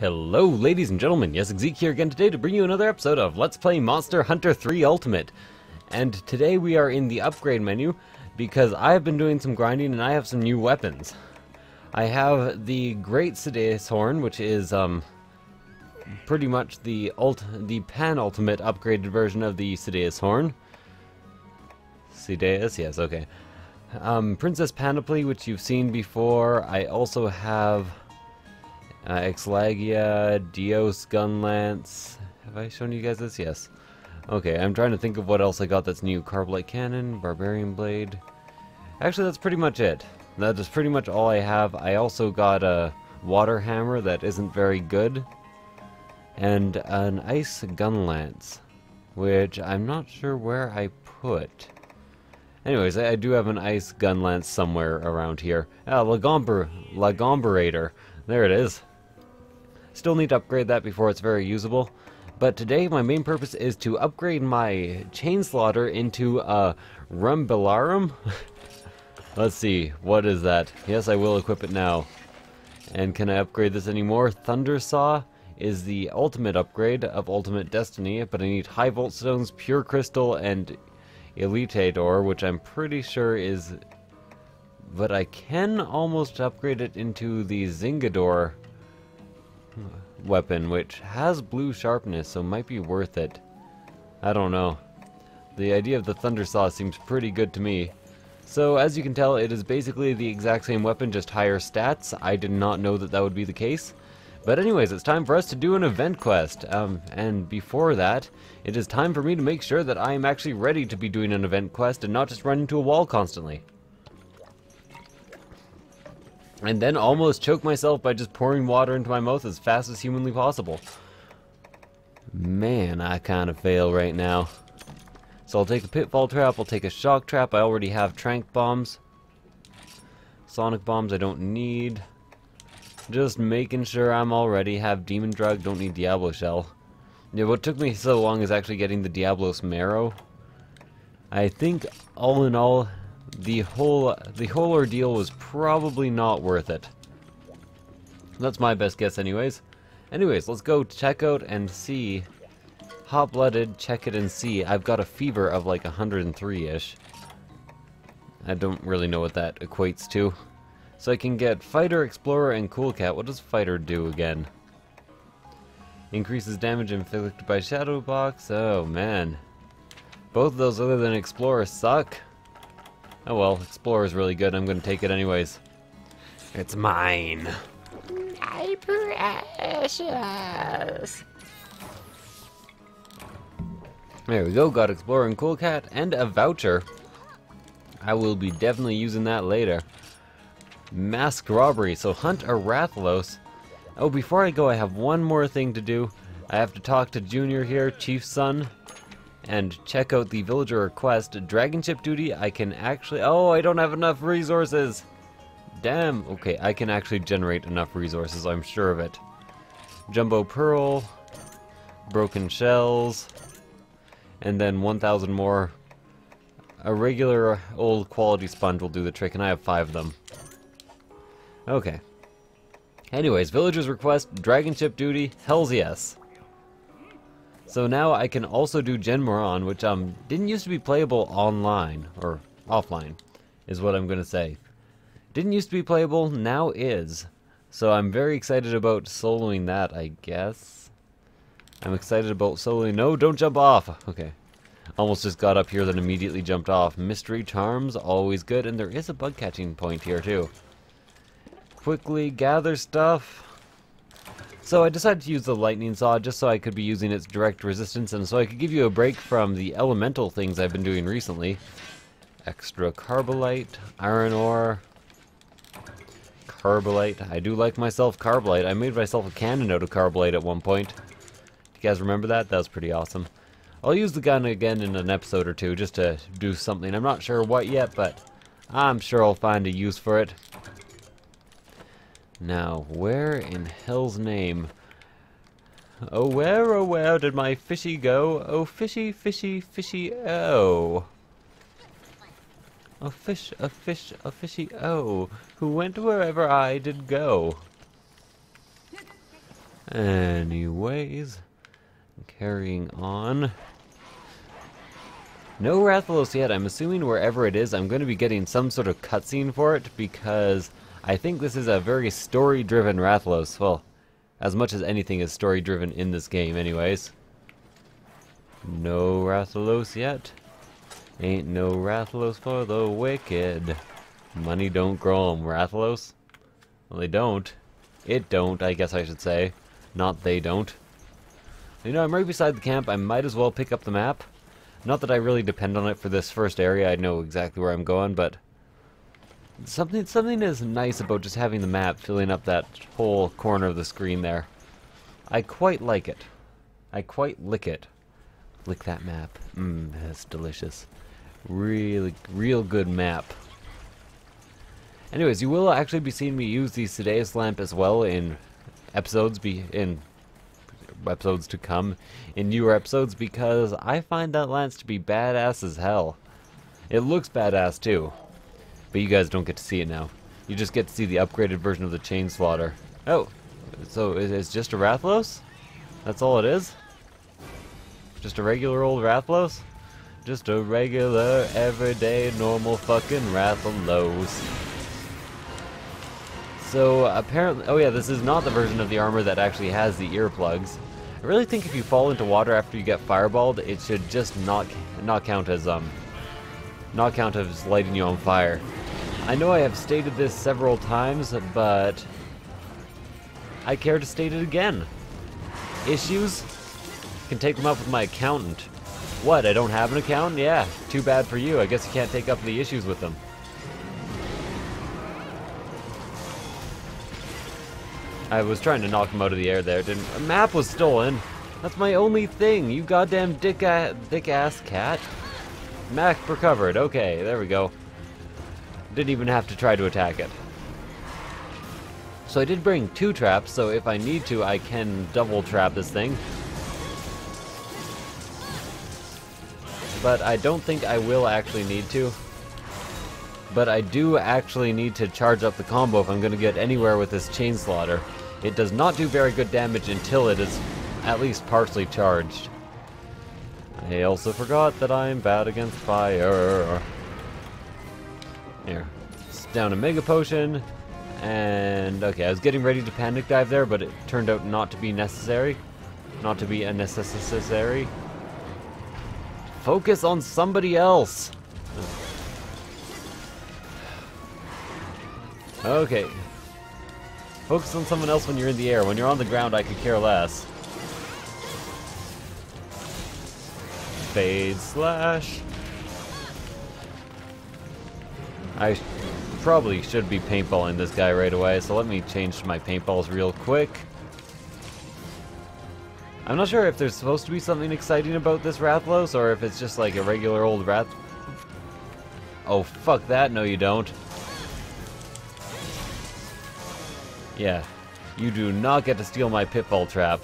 Hello, ladies and gentlemen. Yessik here again today to bring you another episode of Let's Play Monster Hunter 3 Ultimate. And today we are in the upgrade menu because I have been doing some grinding and I have some new weapons. I have the Great Ceadeus Horn, which is um pretty much the ult the pan-ultimate upgraded version of the Ceadeus Horn. Ceadeus, yes, okay. Um, Princess Panoply, which you've seen before. I also have uh, Exlagia, Dios Gunlance. Have I shown you guys this? Yes. Okay, I'm trying to think of what else I got that's new. Carbalite Cannon, Barbarian Blade. Actually, that's pretty much it. That is pretty much all I have. I also got a Water Hammer that isn't very good. And an Ice Gun Lance, which I'm not sure where I put. Anyways, I, I do have an Ice Gun Lance somewhere around here. Ah, Lagomber, Lagomberator. There it is. Still need to upgrade that before it's very usable. But today my main purpose is to upgrade my Chain Slaughter into a Rumbellarum. Let's see, what is that? Yes, I will equip it now. And can I upgrade this anymore? Thunder Saw is the ultimate upgrade of Ultimate Destiny, but I need High Volt Stones, Pure Crystal, and Elitador, which I'm pretty sure is... But I can almost upgrade it into the Zingador weapon, which has blue sharpness, so might be worth it. I don't know. The idea of the Thunder Saw seems pretty good to me. So, as you can tell, it is basically the exact same weapon, just higher stats. I did not know that that would be the case. But anyways, it's time for us to do an event quest. Um, and before that, it is time for me to make sure that I am actually ready to be doing an event quest and not just run into a wall constantly. And then almost choke myself by just pouring water into my mouth as fast as humanly possible. Man, I kind of fail right now. So I'll take a pitfall trap, I'll take a shock trap, I already have trank bombs. Sonic bombs I don't need. Just making sure I'm already have demon drug, don't need Diablo shell. Yeah, what took me so long is actually getting the Diablos marrow. I think all in all, the whole the whole ordeal was probably not worth it. That's my best guess anyways. Anyways, let's go check out and see. Hot-blooded, check it and see. I've got a fever of like 103-ish. I don't really know what that equates to. So I can get Fighter, Explorer, and Cool Cat. What does Fighter do again? Increases damage inflicted by Shadow Box. Oh man. Both of those other than Explorer suck. Oh well, Explorer's really good. I'm going to take it anyways. It's mine. My precious. There we go. Got Explorer and Cool Cat and a voucher. I will be definitely using that later. Mask robbery. So hunt a Rathalos. Oh, before I go, I have one more thing to do. I have to talk to Junior here, Chief's son and check out the villager request. Dragon ship duty, I can actually... Oh, I don't have enough resources! Damn, okay, I can actually generate enough resources, I'm sure of it. Jumbo Pearl, Broken Shells, and then 1,000 more. A regular old quality sponge will do the trick, and I have five of them. Okay. Anyways, villagers request, dragon ship duty, hells yes. So now I can also do Jhen Mohran, which um didn't used to be playable online, or offline, is what I'm going to say. Didn't used to be playable, now is. So I'm very excited about soloing that, I guess. I'm excited about soloing... No, don't jump off! Okay. Almost just got up here, then immediately jumped off. Mystery Charms, always good, and there is a bug catching point here, too. Quickly gather stuff. So I decided to use the lightning saw just so I could be using its direct resistance and so I could give you a break from the elemental things I've been doing recently. Extra carbalite, iron ore, carbalite. I do like myself carbalite. I made myself a cannon out of carbalite at one point. You guys remember that? That was pretty awesome. I'll use the gun again in an episode or two just to do something. I'm not sure what yet, but I'm sure I'll find a use for it. Now, where in hell's name? Oh, where, oh, where did my fishy go? Oh, fishy, fishy, fishy, oh. A fish, a fish, a fishy, oh, who went wherever I did go. Anyways, carrying on. No Rathalos yet. I'm assuming wherever it is, I'm going to be getting some sort of cutscene for it because I think this is a very story-driven Rathalos. Well, as much as anything is story-driven in this game anyways. No Rathalos yet. Ain't no Rathalos for the wicked. Money don't grow 'em, Rathalos. Well, they don't. It don't, I guess I should say. Not they don't. You know, I'm right beside the camp. I might as well pick up the map. Not that I really depend on it for this first area. I know exactly where I'm going, but something something is nice about just having the map filling up that whole corner of the screen there. I quite like it. I quite lick it. Lick that map. Mmm, that's delicious. Really, real good map. Anyways, you will actually be seeing me use the Ceadeus lamp as well in episodes be in episodes to come in newer episodes because I find that lance to be badass as hell. It looks badass too, but you guys don't get to see it now. You just get to see the upgraded version of the Chain Slaughter. Oh, so it's just a Rathalos? That's all it is? Just a regular old Rathalos? Just a regular, everyday, normal fucking Rathalos. So apparently, oh yeah, this is not the version of the armor that actually has the earplugs. I really think if you fall into water after you get fireballed, it should just not not count as um not count as lighting you on fire. I know I have stated this several times, but I care to state it again. Issues? Can take them up with my accountant. What, I don't have an accountant? Yeah, too bad for you. I guess you can't take up the issues with them. I was trying to knock him out of the air there. Didn't a map was stolen? That's my only thing. You goddamn dick ass, dick ass cat. Map recovered. Okay, there we go. Didn't even have to try to attack it. So I did bring two traps, so if I need to, I can double trap this thing. But I don't think I will actually need to. But I do actually need to charge up the combo if I'm going to get anywhere with this Chain Slaughter. It does not do very good damage until it is at least partially charged. I also forgot that I'm bad against fire. Here. It's down a Mega Potion. And, okay, I was getting ready to Panic Dive there, but it turned out not to be necessary. Not to be a necessary. Focus on somebody else! Okay, Focus on someone else when you're in the air. When you're on the ground, I could care less. Fade slash. I probably should be paintballing this guy right away, so let me change my paintballs real quick. I'm not sure if there's supposed to be something exciting about this Rathalos, or if it's just like a regular old Rath... Oh, fuck that, no you don't. Yeah, you do not get to steal my pitfall trap.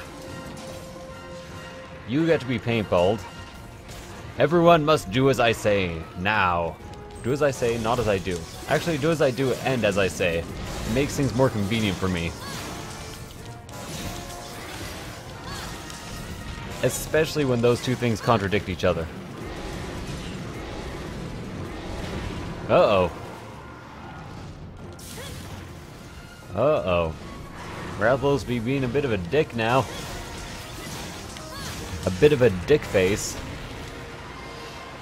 You get to be paintballed. Everyone must do as I say, now. Do as I say, not as I do. Actually, do as I do and as I say. It makes things more convenient for me. Especially when those two things contradict each other. Uh-oh. Uh-oh. Rathalos be being a bit of a dick now. A bit of a dick face.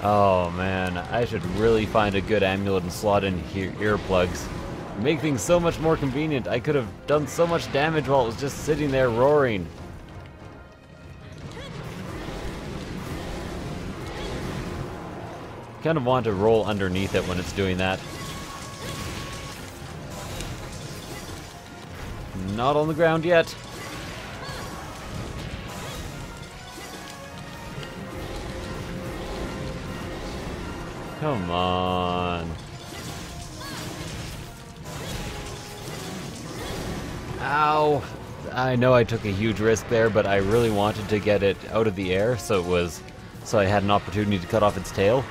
Oh man, I should really find a good amulet and slot in here earplugs. Make things so much more convenient. I could have done so much damage while it was just sitting there roaring. Kind of want to roll underneath it when it's doing that. Not on the ground yet. Come on. Ow. I know I took a huge risk there, but I really wanted to get it out of the air, so it was so I had an opportunity to cut off its tail.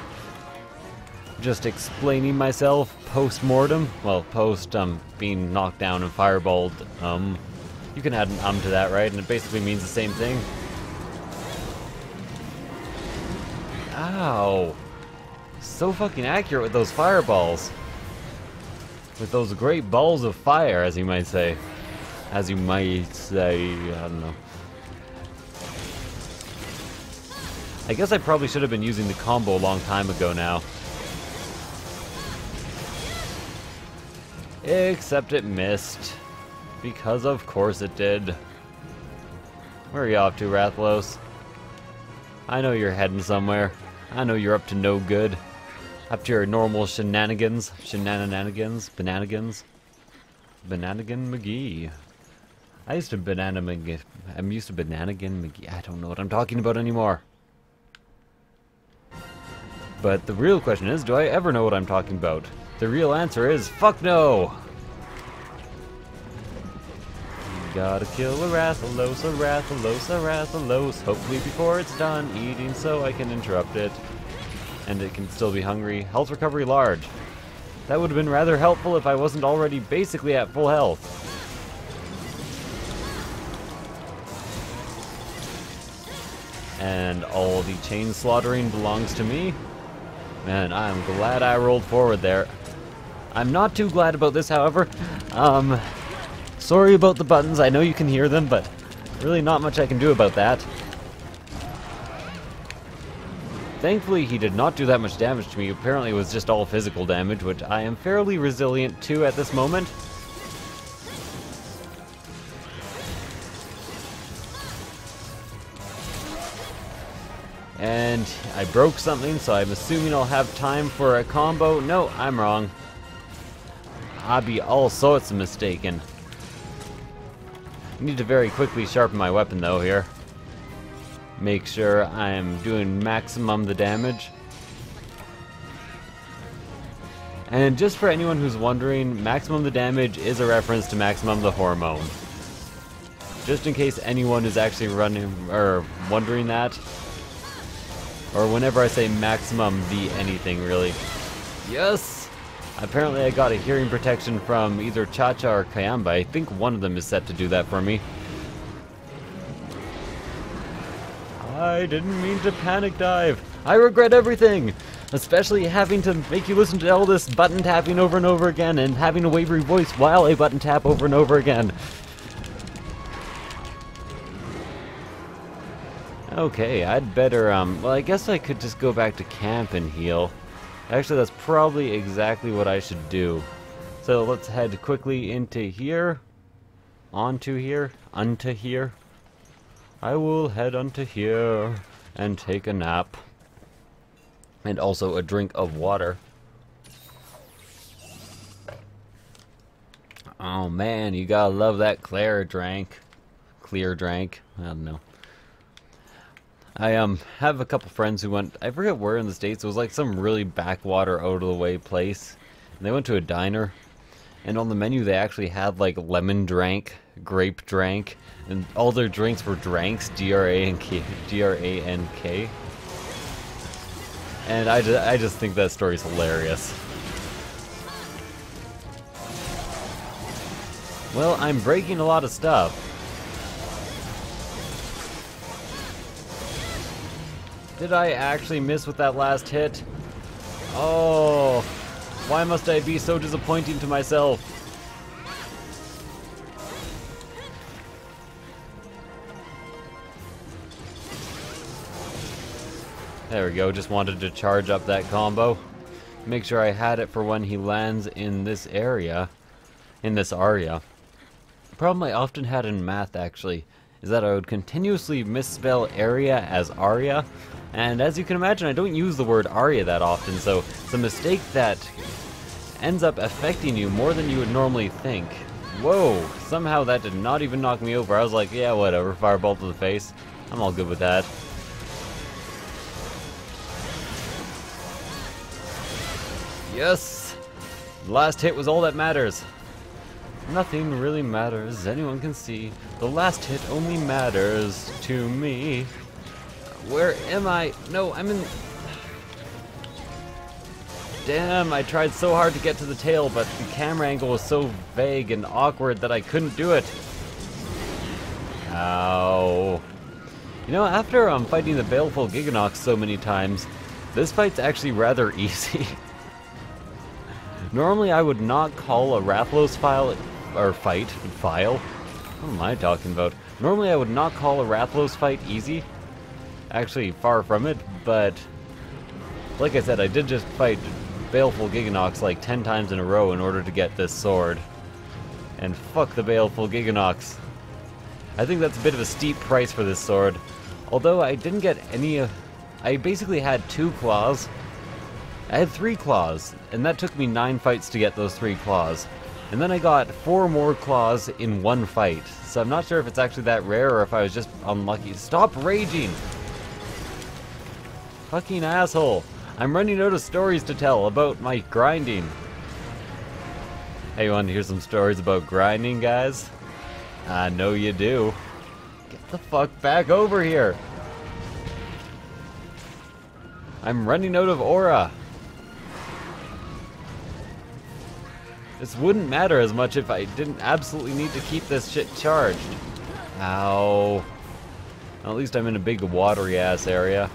Just explaining myself post-mortem, well, post um being knocked down and fireballed, um You can add an um to that, right? And it basically means the same thing. Ow. So fucking accurate with those fireballs. With those great balls of fire, as you might say. As you might say, I don't know. I guess I probably should have been using the combo a long time ago now. Except it missed. Because of course it did. Where are you off to, Rathalos? I know you're heading somewhere. I know you're up to no good. Up to your normal shenanigans. Shenanigans? Bananigans? Bananigan McGee. I used to banana McGee. I'm used to bananigan McGee. I don't know what I'm talking about anymore. But the real question is, do I ever know what I'm talking about? The real answer is, fuck no! Gotta kill a Rathalos, a Rathalos, a Rathalos, hopefully before it's done eating so I can interrupt it. And it can still be hungry. Health recovery large. That would have been rather helpful if I wasn't already basically at full health. And all the chain slaughtering belongs to me. Man, I'm glad I rolled forward there. I'm not too glad about this, however. Um, sorry about the buttons. I know you can hear them, but really not much I can do about that. Thankfully, he did not do that much damage to me. Apparently, it was just all physical damage, which I am fairly resilient to at this moment. And I broke something, so I'm assuming I'll have time for a combo. No, I'm wrong. I be all sorts of mistaken. I need to very quickly sharpen my weapon though here. Make sure I am doing maximum the damage. And just for anyone who's wondering, maximum the damage is a reference to maximum the hormone. Just in case anyone is actually running or wondering that, or whenever I say maximum the anything, really. Yes! Apparently I got a hearing protection from either Cha-Cha or Kayamba. I think one of them is set to do that for me. I didn't mean to panic dive. I regret everything! Especially having to make you listen to all this button tapping over and over again and having a wavery voice while I button tap over and over again. Okay, I'd better, um, well, I guess I could just go back to camp and heal. Actually, that's probably exactly what I should do. So let's head quickly into here, onto here, unto here. I will head unto here and take a nap. And also a drink of water. Oh man, you gotta love that Claire drank. Clear drank. I don't know. I um have a couple friends who went. I forget where in the states. It was like some really backwater, out of the way place. And they went to a diner, and on the menu they actually had like lemon drank, grape drank, and all their drinks were dranks. D R A N K. D R A N K. And I I just think that story's hilarious. Well, I'm breaking a lot of stuff. Did I actually miss with that last hit? Oh, why must I be so disappointing to myself? There we go, just wanted to charge up that combo. Make sure I had it for when he lands in this area. In this area. Problem I often had in math, actually, is that I would continuously misspell area as aria, and as you can imagine, I don't use the word aria that often, so it's a mistake that ends up affecting you more than you would normally think. Whoa, somehow that did not even knock me over. I was like, yeah, whatever, fireball to the face. I'm all good with that. Yes! Last hit was all that matters. Nothing really matters, anyone can see. The last hit only matters to me. Where am I? No, I'm in... Damn, I tried so hard to get to the tail, but the camera angle was so vague and awkward that I couldn't do it. Ow. You know, after um, fighting the Baleful Gigginox so many times, this fight's actually rather easy. Normally I would not call a Rathalos file, or fight, file? What am I talking about? Normally I would not call a Rathalos fight easy. Actually, far from it, but... Like I said, I did just fight Baleful Gigginox like 10 times in a row in order to get this sword. And fuck the Baleful Gigginox. I think that's a bit of a steep price for this sword. Although I didn't get any of... I basically had two claws. I had three claws, and that took me nine fights to get those three claws. And then I got four more claws in one fight. So I'm not sure if it's actually that rare or if I was just unlucky. Stop raging! Fucking asshole. I'm running out of stories to tell about my grinding. Hey, you want to hear some stories about grinding, guys? I know you do. Get the fuck back over here! I'm running out of aura. This wouldn't matter as much if I didn't absolutely need to keep this shit charged. Ow. At least I'm in a big watery ass area.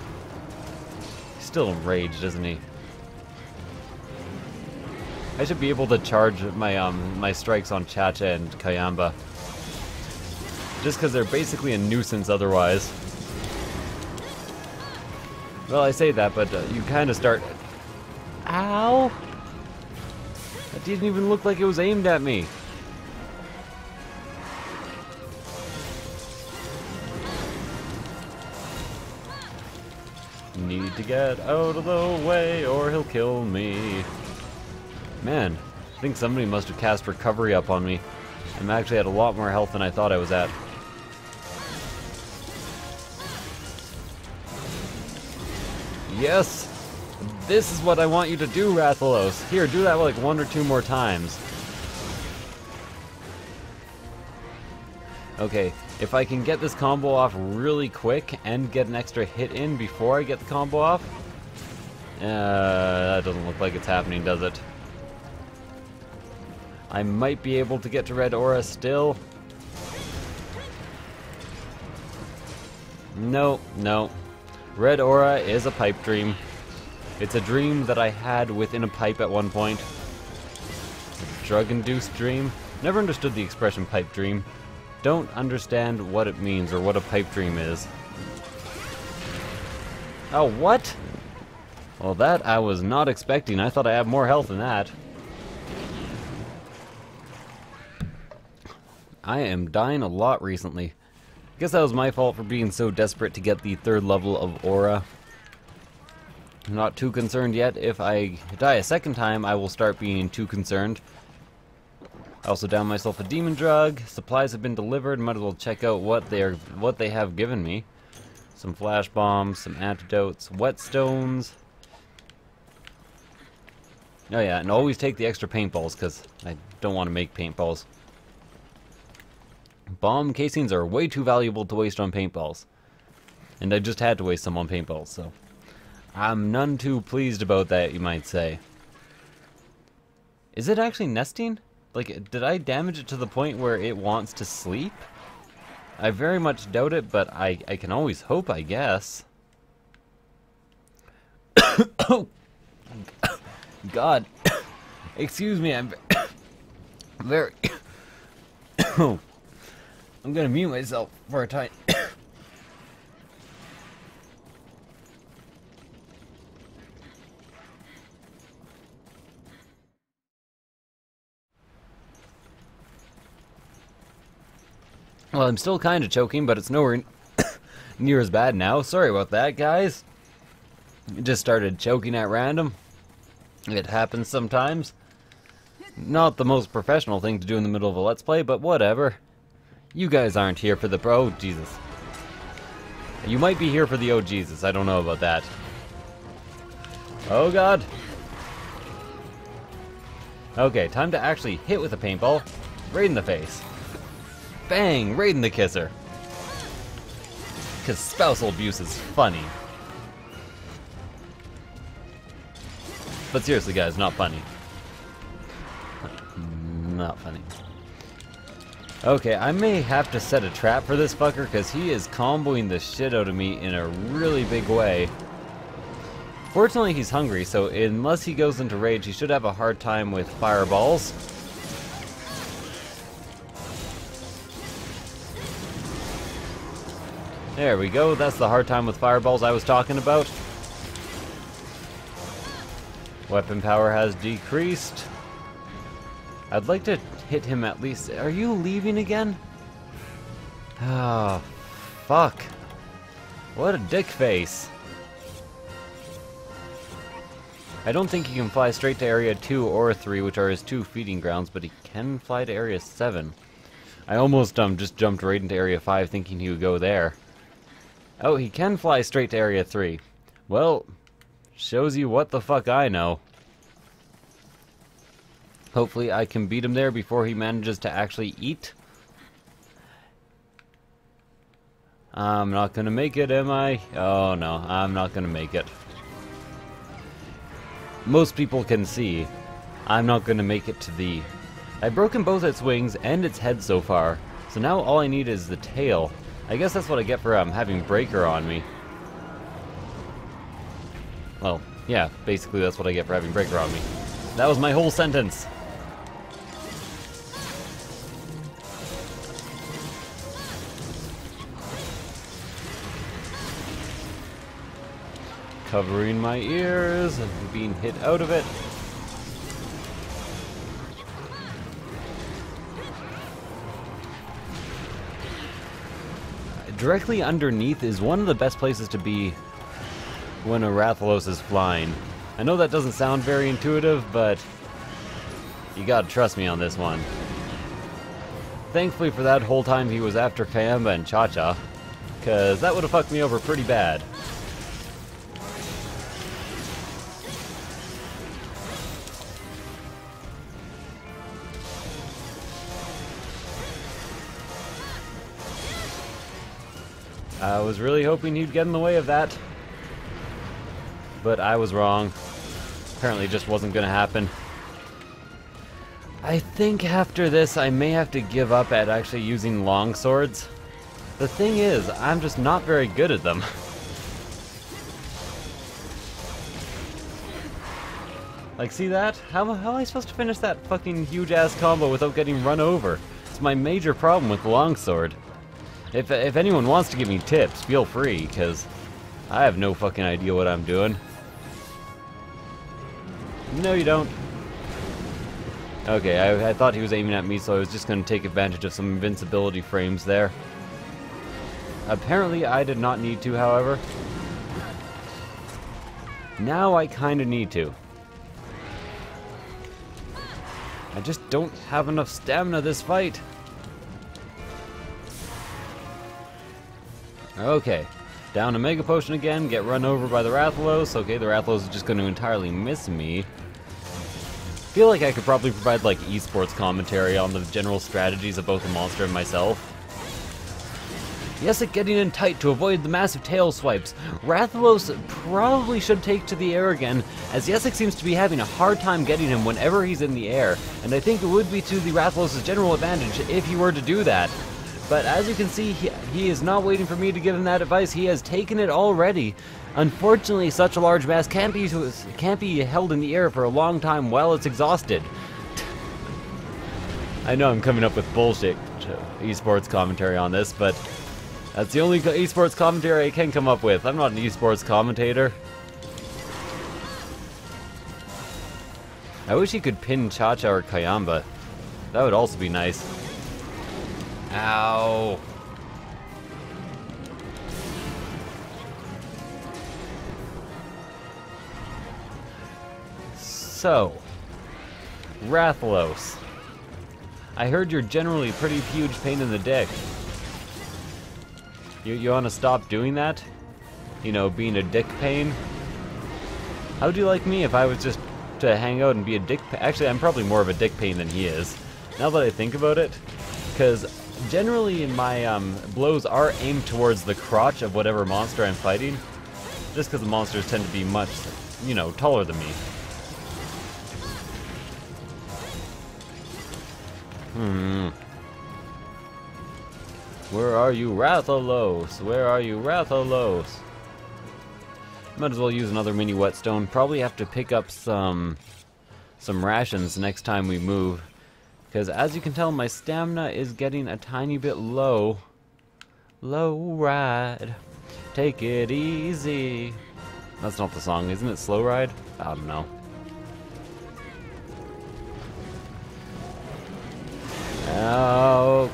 Still enraged, isn't he? I should be able to charge my um my strikes on Chacha and Kayamba. Just because they're basically a nuisance otherwise. Well, I say that, but uh, you kind of start... Ow! That didn't even look like it was aimed at me. Need to get out of the way or he'll kill me. Man, I think somebody must have cast recovery up on me. I'm actually at a lot more health than I thought I was at. Yes! This is what I want you to do, Rathalos. Here, do that like one or two more times. Okay, if I can get this combo off really quick and get an extra hit in before I get the combo off, uh, that doesn't look like it's happening, does it? I might be able to get to Red Aura still. No, no. Red Aura is a pipe dream. It's a dream that I had within a pipe at one point. Drug-induced dream? Never understood the expression pipe dream. Don't understand what it means or what a pipe dream is. Oh, what? Well, that I was not expecting. I thought I had more health than that. I am dying a lot recently. I guess that was my fault for being so desperate to get the third level of Aura. I'm not too concerned yet. If I die a second time, I will start being too concerned. I also downed myself a demon drug. Supplies have been delivered. Might as well check out what they are, what they have given me. Some flash bombs, some antidotes, whetstones. Oh yeah, and always take the extra paintballs because I don't want to make paintballs. Bomb casings are way too valuable to waste on paintballs. And I just had to waste some on paintballs, so... I'm none too pleased about that, you might say. Is it actually nesting? Like, did I damage it to the point where it wants to sleep? I very much doubt it, but I, I can always hope, I guess. oh! God. Excuse me, I'm very... I'm gonna mute myself for a time. Well, I'm still kind of choking, but it's nowhere near as bad now. Sorry about that, guys. Just started choking at random. It happens sometimes. Not the most professional thing to do in the middle of a Let's Play, but whatever. You guys aren't here for the pro. Oh, Jesus. You might be here for the oh Jesus. I don't know about that. Oh god. Okay, time to actually hit with a paintball. Right in the face. Bang! In the kisser. Because spousal abuse is funny. But seriously, guys, not funny. Not funny. Okay, I may have to set a trap for this fucker because he is comboing the shit out of me in a really big way. Fortunately, he's hungry, so unless he goes into rage, he should have a hard time with fireballs. There we go, that's the hard time with fireballs I was talking about. Weapon power has decreased. I'd like to hit him at least. Are you leaving again? Oh, fuck. What a dick face. I don't think he can fly straight to Area 2 or 3, which are his two feeding grounds, but he can fly to Area 7. I almost um, just jumped right into Area 5 thinking he would go there. Oh, he can fly straight to Area 3. Well, shows you what the fuck I know. Hopefully I can beat him there before he manages to actually eat. I'm not gonna make it, am I? Oh no, I'm not gonna make it most people can see, I'm not to make it to the... I've broken both its wings and its head so far, so now all I need is the tail. I guess that's what I get for um, having Breaker on me. Well, yeah, basically that's what I get for having Breaker on me. That was my whole sentence. covering my ears and being hit out of it. Directly underneath is one of the best places to be when a Rathalos is flying. I know that doesn't sound very intuitive, but you gotta trust me on this one. Thankfully for that whole time he was after Kayamba and Cha-Cha, because that would have fucked me over pretty bad. I was really hoping he'd get in the way of that. But I was wrong. Apparently it just wasn't to happen. I think after this I may have to give up at actually using long swords. The thing is, I'm just not very good at them. like, see that? How, how am I supposed to finish that fucking huge-ass combo without getting run over? It's my major problem with longsword. If, if anyone wants to give me tips, feel free, because I have no fucking idea what I'm doing. No, you don't. Okay, I, I thought he was aiming at me, so I was just going to take advantage of some invincibility frames there. Apparently, I did not need to, however. Now I kind of need to. I just don't have enough stamina this fight. Okay. Down to Mega Potion again, get run over by the Rathalos. Okay, the Rathalos is just going to entirely miss me. feel like I could probably provide like esports commentary on the general strategies of both the monster and myself. Yessik getting in tight to avoid the massive tail swipes. Rathalos probably should take to the air again, as Yessik seems to be having a hard time getting him whenever he's in the air, and I think it would be to the Rathalos' general advantage if he were to do that. But as you can see, he, he, is not waiting for me to give him that advice. He has taken it already. Unfortunately, such a large mass can't be, can't be held in the air for a long time while it's exhausted. I know I'm coming up with bullshit uh, esports commentary on this, but that's the only esports commentary I can come up with. I'm not an esports commentator. I wish he could pin Cha-Cha or Kayamba. That would also be nice. Ow. So, Rathalos. I heard you're generally a pretty huge pain in the dick. You, you want to stop doing that? You know, being a dick pain? How would you like me if I was just to hang out and be a dick Actually, I'm probably more of a dick pain than he is. Now that I think about it. Because generally my um, blows are aimed towards the crotch of whatever monster I'm fighting, just because the monsters tend to be much, you know, taller than me. Hmm. Where are you, Rathalos? Where are you, Rathalos? Might as well use another mini whetstone. Probably have to pick up some some rations next time we move. Because as you can tell, my stamina is getting a tiny bit low. Low ride. Take it easy. That's not the song, isn't it? Slow ride? I don't know.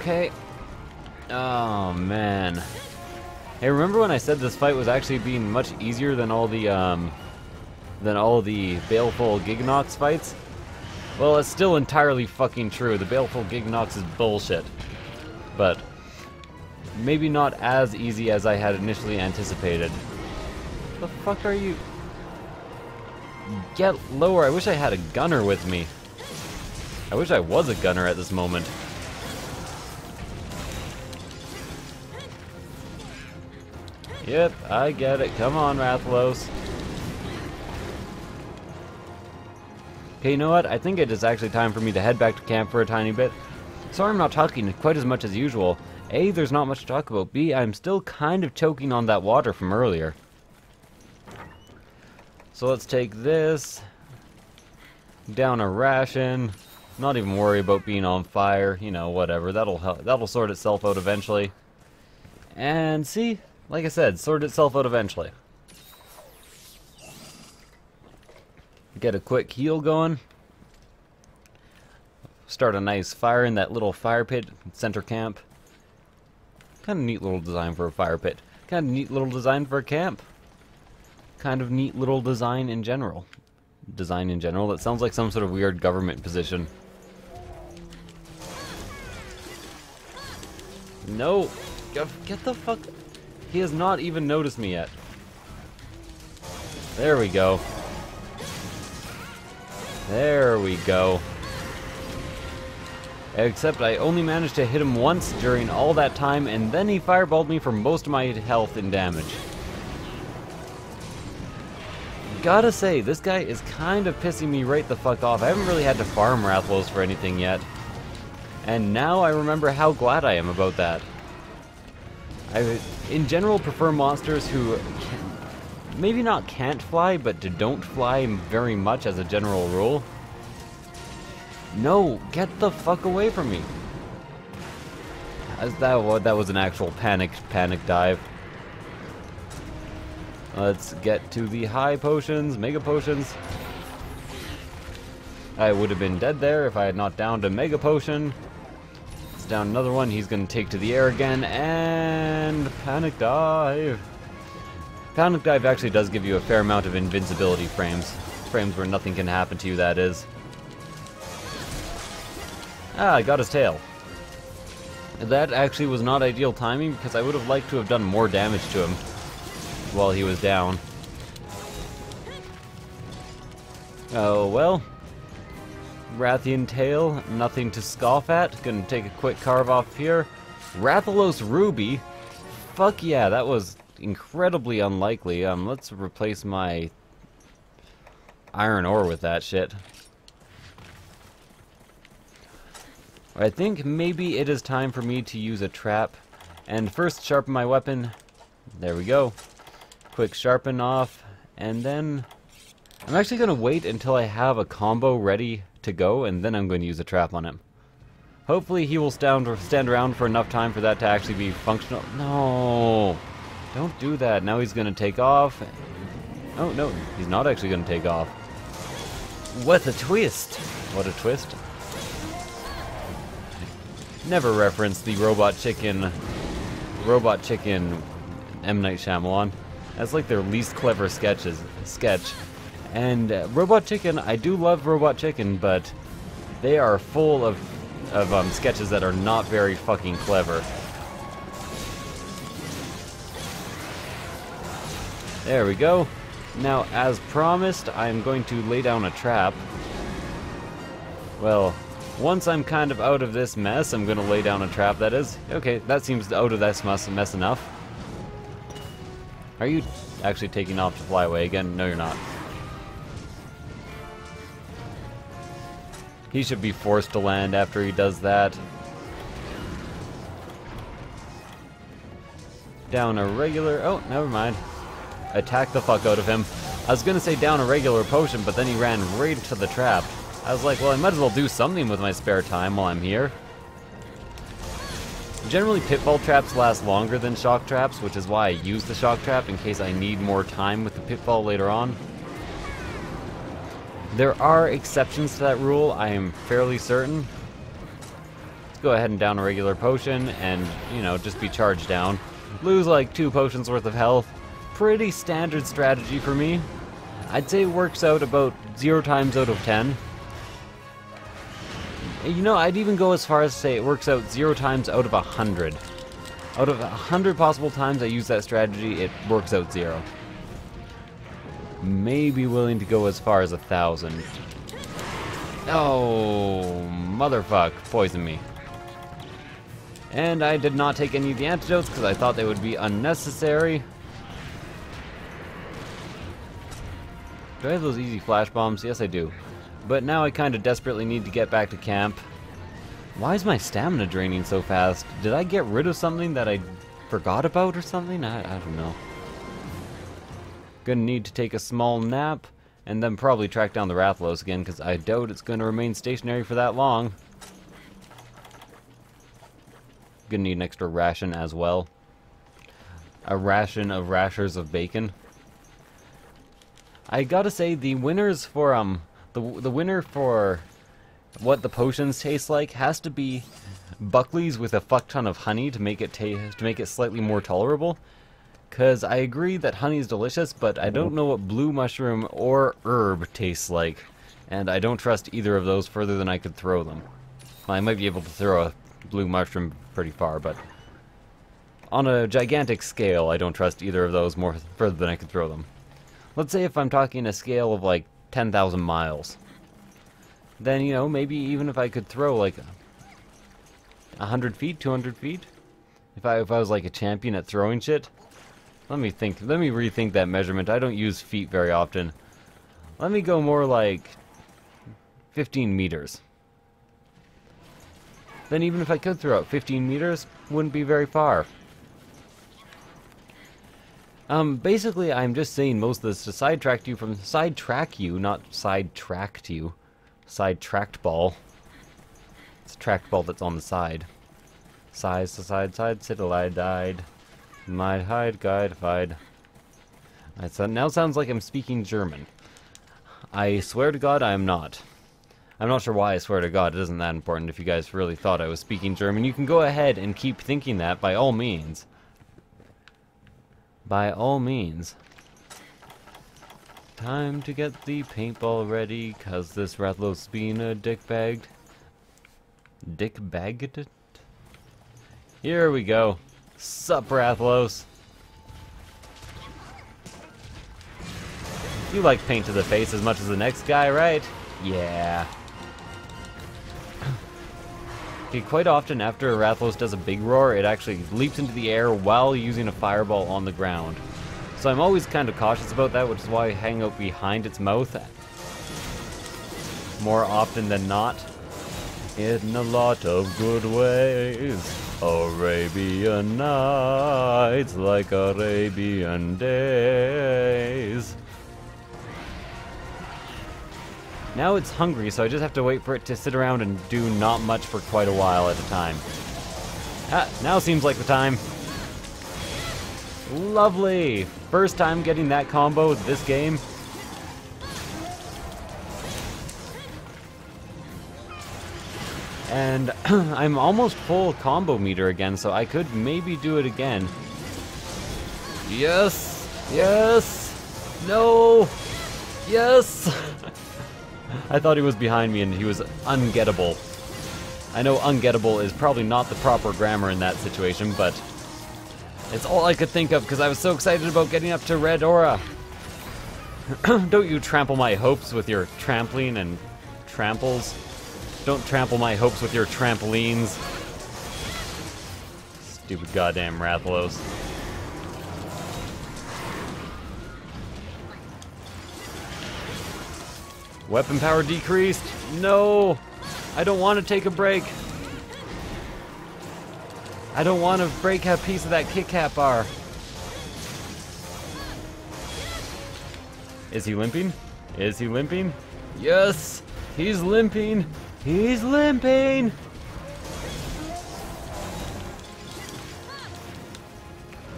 Okay. Oh, man. Hey, remember when I said this fight was actually being much easier than all the, um, than all the Baleful Gigginox fights? Well, it's still entirely fucking true. The Baleful Gigginox is bullshit. But, maybe not as easy as I had initially anticipated. The fuck are you? Get lower. I wish I had a gunner with me. I wish I was a gunner at this moment. Yep, I get it. Come on, Rathalos. Okay, you know what? I think it is actually time for me to head back to camp for a tiny bit. Sorry I'm not talking quite as much as usual. A, there's not much to talk about. B, I'm still kind of choking on that water from earlier. So let's take this. Down a ration. Not even worry about being on fire. You know, whatever. That'll help. That'll sort itself out eventually. And see, like I said, sort itself out eventually. Get a quick heal going. Start a nice fire in that little fire pit center camp. Kind of neat little design for a fire pit. Kind of neat little design for a camp. Kind of neat little design in general. Design in general. That sounds like some sort of weird government position. No! Get the fuck... He has not even noticed me yet. There we go. There we go. Except I only managed to hit him once during all that time, and then he fireballed me for most of my health and damage. Gotta say, this guy is kind of pissing me right the fuck off. I haven't really had to farm Rathalos for anything yet. And now I remember how glad I am about that. I, in general, prefer monsters who maybe not can't fly, but to don't fly very much as a general rule. No, get the fuck away from me. As that, that was an actual panic, panic dive. Let's get to the high potions, mega potions. I would have been dead there if I had not downed a mega potion. It's down another one. He's going to take to the air again. And panic dive. Panic dive actually does give you a fair amount of invincibility frames. Frames where nothing can happen to you, that is. Ah, I got his tail. That actually was not ideal timing because I would have liked to have done more damage to him while he was down. Oh well. Rathian tail, nothing to scoff at. Gonna take a quick carve off here. Rathalos Ruby. Fuck yeah, that was incredibly unlikely. Um, let's replace my iron ore with that shit. I think maybe it is time for me to use a trap. And first sharpen my weapon. There we go. Quick sharpen off. And then... I'm actually going to wait until I have a combo ready to go, and then I'm going to use a trap on him. Hopefully he will stand, stand around for enough time for that to actually be functional. No! Don't do that. Now he's going to take off. Oh, no, he's not actually going to take off. What a twist! What a twist. Never reference the Robot Chicken... Robot Chicken M. Night Shyamalan. That's like their least clever sketches sketch. And uh, Robot Chicken, I do love Robot Chicken, but they are full of of um, sketches that are not very fucking clever. There we go. Now, as promised, I'm going to lay down a trap. Well, once I'm kind of out of this mess, I'm going to lay down a trap, that is. Okay, that seems out of this mess, mess enough. Are you actually taking off to fly away again? No, you're not. He should be forced to land after he does that. Down a regular... Oh, never mind. Attack the fuck out of him. I was gonna say down a regular potion, but then he ran right to the trap. I was like, well, I might as well do something with my spare time while I'm here. Generally, pitfall traps last longer than shock traps, which is why I use the shock trap in case I need more time with the pitfall later on. There are exceptions to that rule, I am fairly certain. Let's go ahead and down a regular potion and, you know, just be charged down. Lose like two potions worth of health. Pretty standard strategy for me. I'd say it works out about zero times out of ten. You know, I'd even go as far as to say it works out zero times out of a hundred. Out of a hundred possible times I use that strategy, it works out zero Maybe willing to go as far as a thousand. Oh, motherfuck, poison me. And I did not take any of the antidotes because I thought they would be unnecessary. Do I have those easy flash bombs? Yes, I do. But now I kind of desperately need to get back to camp. Why is my stamina draining so fast? Did I get rid of something that I forgot about or something? I, I don't know. Gonna need to take a small nap, and then probably track down the Rathalos again, because I doubt it's gonna remain stationary for that long. Gonna need an extra ration as well. A ration of rashers of bacon. I gotta say, the winners for, um, the, the winner for what the potions taste like has to be Buckley's with a fuck ton of honey to make it taste to make it slightly more tolerable. Because I agree that honey is delicious, but I don't know what blue mushroom or herb tastes like. And I don't trust either of those further than I could throw them. I might be able to throw a blue mushroom pretty far, but on a gigantic scale, I don't trust either of those more further than I could throw them. Let's say if I'm talking a scale of like 10,000 miles. Then, you know, maybe even if I could throw like 100 feet, 200 feet. If I, if I was like a champion at throwing shit, let me think. Let me rethink that measurement. I don't use feet very often. Let me go more like 15 meters. Then even if I could throw out 15 meters, wouldn't be very far. Um, basically, I'm just saying most of this to sidetrack you from sidetrack you, not sidetracked you. Sidetracked ball. It's a tracked ball that's on the side. Size to side, side, sit died. Might hide, guide, hide. That now sounds like I'm speaking German. I swear to God I am not. I'm not sure why I swear to God. It isn't that important. If you guys really thought I was speaking German, you can go ahead and keep thinking that by all means. By all means. Time to get the paintball ready, cause this Rathalos's being a dick-bagged. Dick-bagged? Here we go. Sup, Rathalos? You like paint to the face as much as the next guy, right? Yeah. Quite often after Rathalos does a big roar, it actually leaps into the air while using a fireball on the ground. So I'm always kind of cautious about that, which is why I hang out behind its mouth more often than not. In a lot of good ways. Arabian nights like Arabian days. Now it's hungry, so I just have to wait for it to sit around and do not much for quite a while at a time. Ah, now seems like the time. Lovely! First time getting that combo this game. And I'm almost full combo meter again, so I could maybe do it again. Yes! Yes! No! Yes! I thought he was behind me and he was ungettable. I know ungettable is probably not the proper grammar in that situation, but it's all I could think of because I was so excited about getting up to Red Aura. Don't you trample my hopes with your trampling and tramples. Don't trample my hopes with your trampolines. Stupid goddamn Rathalos. Weapon power decreased. No! I don't want to take a break. I don't want to break a piece of that Kit Kat bar. Is he limping? Is he limping? Yes! He's limping! He's limping!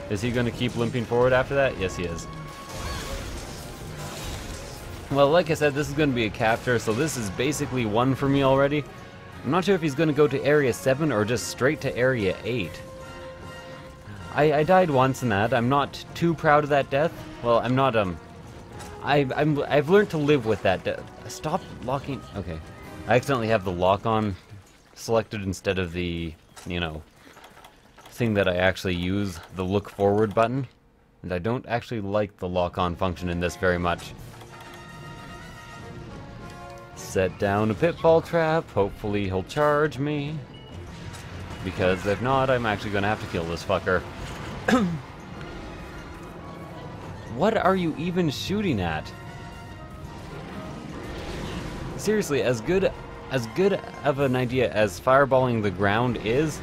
Is he going to keep limping forward after that? Yes, he is. Well, like I said, this is going to be a capture, so this is basically one for me already. I'm not sure if he's going to go to Area 7 or just straight to Area 8. I, I died once in that. I'm not too proud of that death. Well, I'm not, um... I, I'm, I've learned to live with that death. Stop locking... Okay. I accidentally have the lock-on selected instead of the, you know, thing that I actually use, the look forward button. And I don't actually like the lock-on function in this very much. Set down a pitfall trap, hopefully he'll charge me. Because if not, I'm actually gonna have to kill this fucker. what are you even shooting at? Seriously, as good as good of an idea as fireballing the ground is,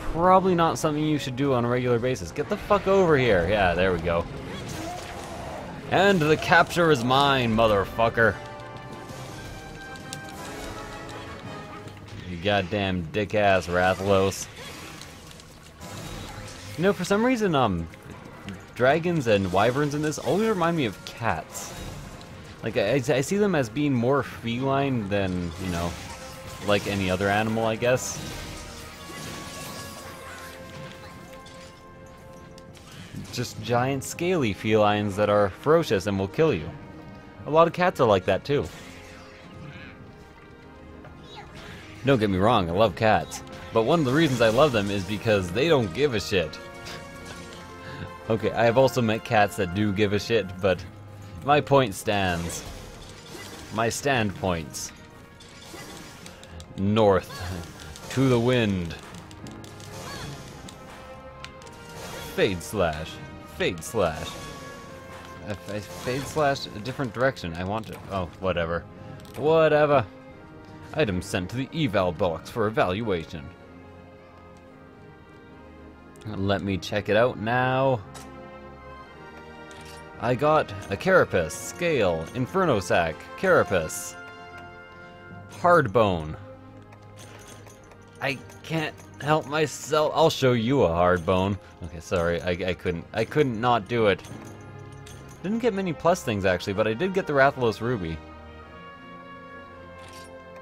probably not something you should do on a regular basis. Get the fuck over here. Yeah, there we go. And the capture is mine, motherfucker. Goddamn dick-ass Rathalos. You know, for some reason, um, dragons and wyverns in this always remind me of cats. Like, I, I see them as being more feline than, you know, like any other animal, I guess. Just giant scaly felines that are ferocious and will kill you. A lot of cats are like that too. Don't get me wrong, I love cats. But one of the reasons I love them is because they don't give a shit. okay, I have also met cats that do give a shit, but my point stands. My standpoints. North. To the wind. Fade slash. Fade slash. I fade slash a different direction. I want to. Oh, whatever. Whatever. Item sent to the eval box for evaluation. Let me check it out now. I got a Carapace, Scale, Inferno Sac, Carapace, Hard Bone. I can't help myself. I'll show you a hard bone. Okay, sorry, I, I couldn't. I couldn't not do it. Didn't get many plus things actually, but I did get the Rathalos Ruby.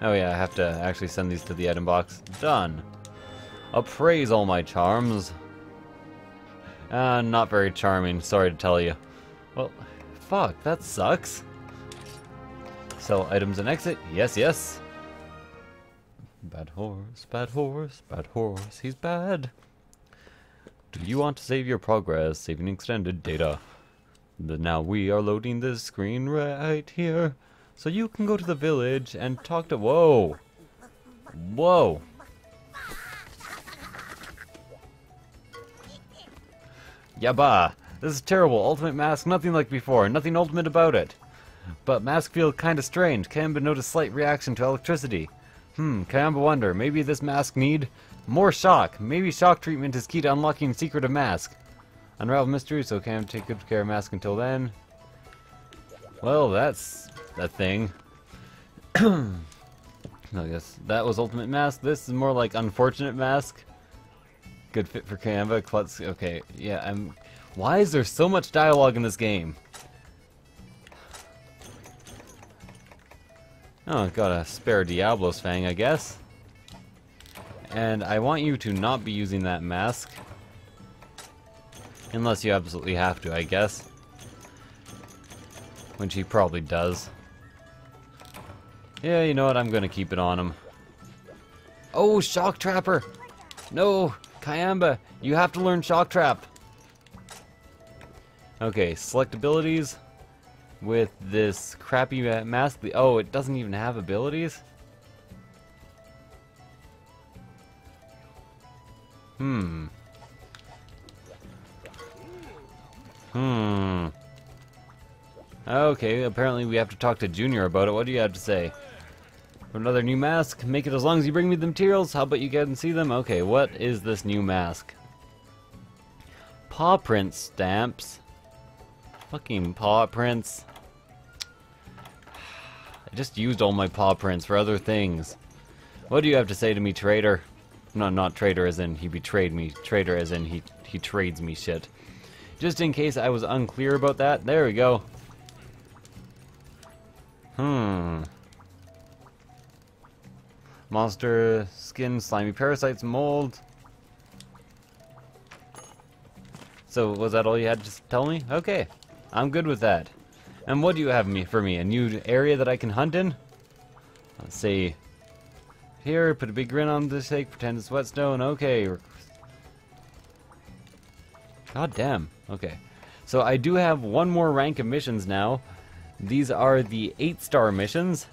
Oh yeah, I have to actually send these to the item box. Done. Appraise all my charms. Uh, not very charming, sorry to tell you. Well, fuck, that sucks. Sell items and exit. Yes, yes. Bad horse, bad horse, bad horse, he's bad. Do you want to save your progress, saving extended data? Now we are loading this screen right here. So you can go to the village and talk to- Whoa! Whoa! Yaba! This is terrible. Ultimate mask, nothing like before. Nothing ultimate about it. But mask feel kinda strange. Kayamba noticed slight reaction to electricity. Hmm, Kayamba wonder, maybe this mask need more shock. Maybe shock treatment is key to unlocking secret of mask. Unravel mystery, so Kayamba take good care of mask until then. Well, that's a thing. I guess that was Ultimate Mask. This is more like Unfortunate Mask. Good fit for Canva. Klutz. Okay, yeah, I'm why is there so much dialogue in this game? Oh, got a spare Diablo's Fang, I guess. And I want you to not be using that mask. Unless you absolutely have to, I guess. Which he probably does. Yeah, you know what? I'm gonna keep it on him. Oh, Shock Trapper! No, Kayamba, you have to learn Shock Trap. Okay, select abilities with this crappy mask. Oh, it doesn't even have abilities? Hmm. Hmm. Okay, apparently we have to talk to Junior about it. What do you have to say? Another new mask? Make it as long as you bring me the materials. How about you get and see them? Okay, what is this new mask? Paw print stamps. Fucking paw prints. I just used all my paw prints for other things. What do you have to say to me, traitor? No, not traitor as in he betrayed me. Traitor as in he, he trades me shit. Just in case I was unclear about that, there we go. Hmm. Monster skin, slimy parasites, mold. So was that all you had to tell me? Okay, I'm good with that. And what do you have me for me? A new area that I can hunt in? Let's see. Here, put a big grin on the sake, pretend it's whetstone. Okay. God damn. Okay. So I do have one more rank of missions now. These are the 8-star missions.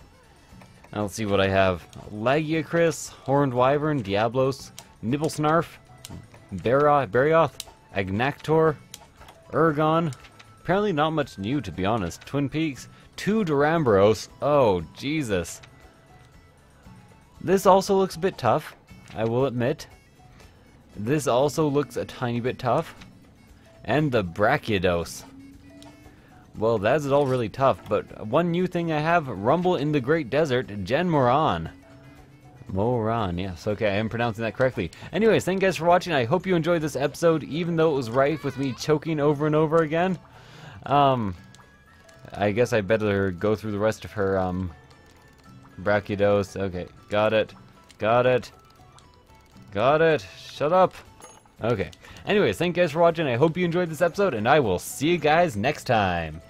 Now let's see what I have. Lagiacrus, Horned Wyvern, Diablos, Nibelsnarf, Barioth, Agnaktor, Uragaan. Apparently not much new, to be honest. Twin Peaks, two Duramboros. Oh, Jesus. This also looks a bit tough, I will admit. This also looks a tiny bit tough. And the Brachydios. Well, that's all really tough, but one new thing I have, Rumble in the Great Desert, Jhen Mohran. Mohran, yes, okay, I am pronouncing that correctly. Anyways, thank you guys for watching. I hope you enjoyed this episode, even though it was rife with me choking over and over again. Um, I guess I better go through the rest of her, um, Brachydios. Okay, got it. Got it. Got it. Shut up. Okay. Anyways, thank you guys for watching. I hope you enjoyed this episode, and I will see you guys next time.